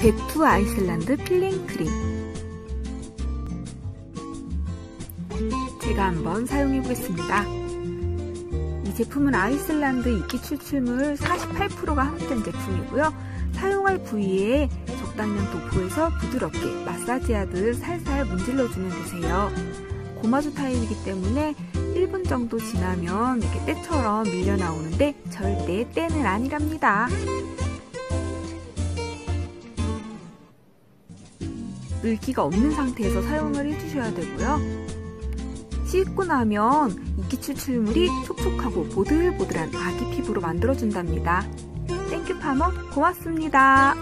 Back to Iceland peeling 크림 제가 한번 사용해 보겠습니다. 이 제품은 아이슬란드 이끼 추출물 48%가 함유된 제품이고요. 사용할 부위에 적당량 도포해서 부드럽게 마사지하듯 살살 문질러주면 되세요. gommage 타입이기 때문에 1분 정도 지나면 이렇게 때처럼 밀려 나오는데 절대 때는 아니랍니다. 물기가 없는 상태에서 사용을 해주셔야 되고요. 씻고 나면 이끼 추출물이 촉촉하고 보들보들한 아기 피부로 만들어준답니다. Thank You Farmer 고맙습니다.